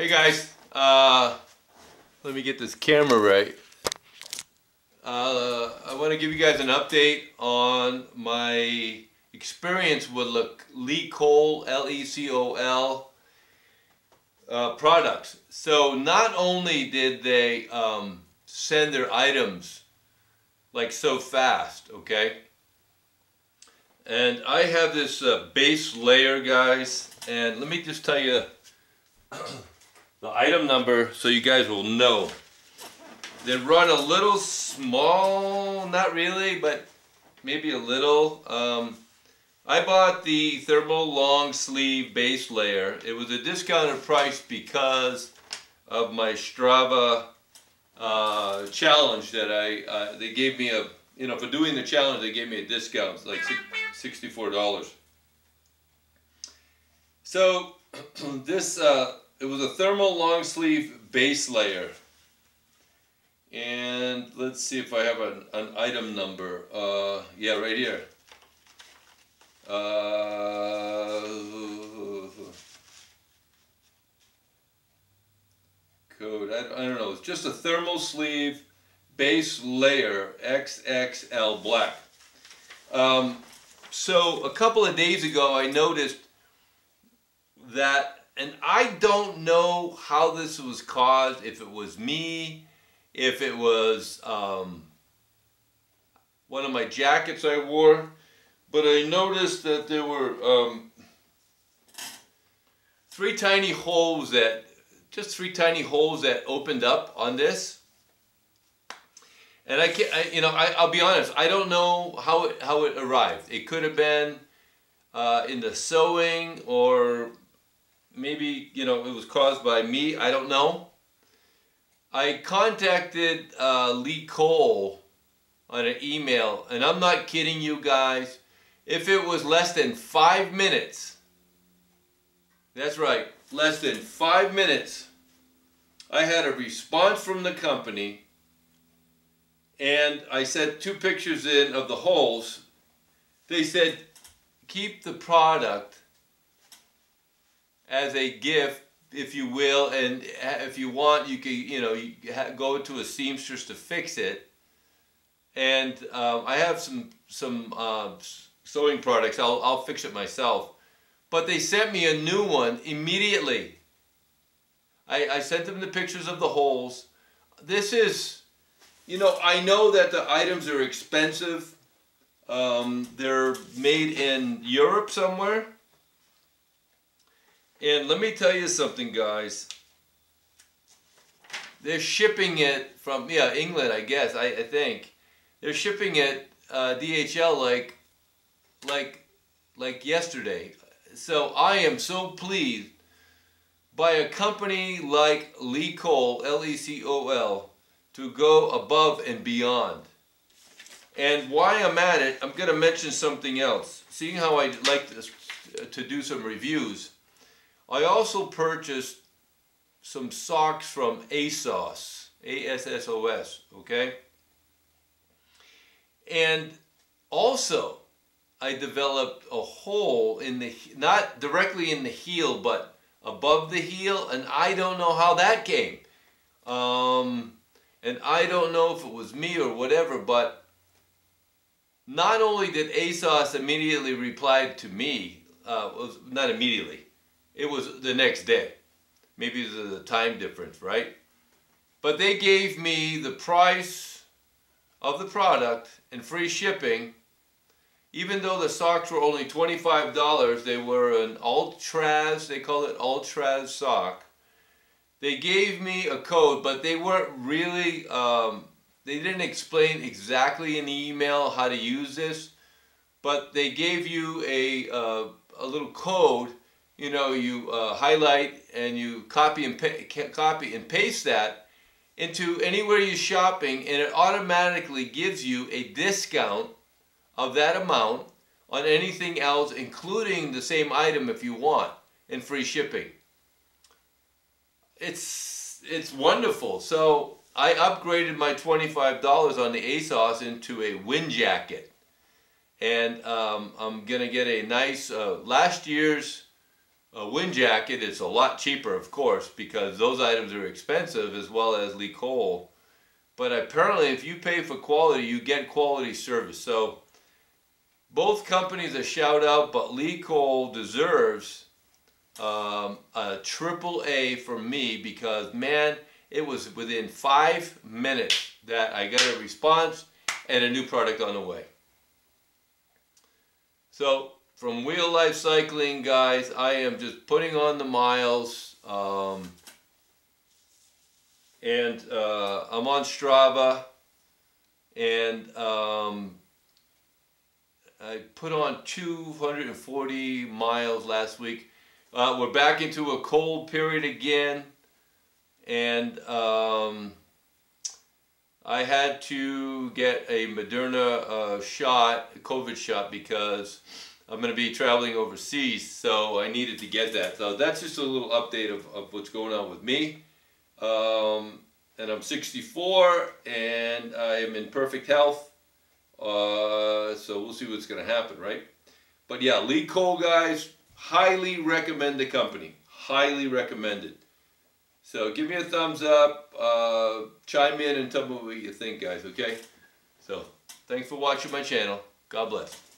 Hey guys, uh, let me get this camera right. Uh, I want to give you guys an update on my experience with Le Col L-E-C-O-L uh, products. So not only did they um, send their items like so fast, okay? And I have this uh, base layer, guys, and let me just tell you the item number so you guys will know. They run a little small, not really, but maybe a little. Um, I bought the thermal long sleeve base layer. It was a discounted price because of my Strava uh, challenge that I, uh, they gave me a, you know, for doing the challenge, they gave me a discount, it's like $64. So this, uh, it was a thermal long sleeve base layer. And let's see if I have an, an item number. Uh, yeah, right here. Uh, code, I, I don't know, it's just a thermal sleeve base layer XXL black. Um, so a couple of days ago I noticed that and I don't know how this was caused, if it was me, if it was um, one of my jackets I wore, but I noticed that there were um, three tiny holes that, just three tiny holes that opened up on this. And I can't, I, you know, I, will be honest, I don't know how it, how it arrived. It could have been uh, in the sewing or maybe, you know, it was caused by me. I don't know. I contacted uh, Le Col on an email, and I'm not kidding you guys. If it was less than five minutes, that's right, less than five minutes, I had a response from the company, and I sent two pictures in of the holes. They said, keep the product as a gift, if you will, and if you want, you can, you know, you go to a seamstress to fix it. And um, I have some some uh, sewing products. I'll I'll fix it myself. But they sent me a new one immediately. I, I sent them the pictures of the holes. This is, you know, I know that the items are expensive. Um, they're made in Europe somewhere. And let me tell you something, guys. They're shipping it from, yeah, England, I guess, I, I think. They're shipping it uh, DHL like, like, like yesterday. So I am so pleased by a company like Lecol, L-E-C-O-L, to go above and beyond. And why I'm at it, I'm going to mention something else. Seeing how I like to, to do some reviews, I also purchased some socks from Assos, A-S-S-O-S, okay? And also, I developed a hole in the, not directly in the heel, but above the heel, and I don't know how that came. Um, and I don't know if it was me or whatever, but not only did Assos immediately reply to me, uh, not immediately, it was the next day. Maybe there's a time difference, right? But they gave me the price of the product and free shipping. Even though the socks were only $25, they were an Ultraz, they call it Ultraz sock. They gave me a code, but they weren't really, um, they didn't explain exactly in the email how to use this, but they gave you a, uh, a little code you know, you uh, highlight and you copy and copy and paste that into anywhere you're shopping, and it automatically gives you a discount of that amount on anything else, including the same item if you want, and free shipping. It's it's wonderful. So I upgraded my $25 on the Assos into a wind jacket. And um, I'm going to get a nice, uh, last year's a wind jacket, it's a lot cheaper, of course, because those items are expensive as well as Le Col. But apparently, if you pay for quality, you get quality service. So both companies a shout out, but Le Col deserves um, a triple A from me because man, it was within five minutes that I got a response and a new product on the way. So from Wheel Life Cycling, guys, I am just putting on the miles. Um, and uh, I'm on Strava. And um, I put on 240 miles last week. Uh, we're back into a cold period again. And um, I had to get a Moderna uh, shot, COVID shot, because I'm going to be traveling overseas, so I needed to get that. So that's just a little update of, of what's going on with me. Um, and I'm 64, and I am in perfect health. Uh, so we'll see what's going to happen, right? But yeah, Le Col, guys, highly recommend the company. Highly recommended. So give me a thumbs up, uh, chime in and tell me what you think, guys, okay? So thanks for watching my channel. God bless.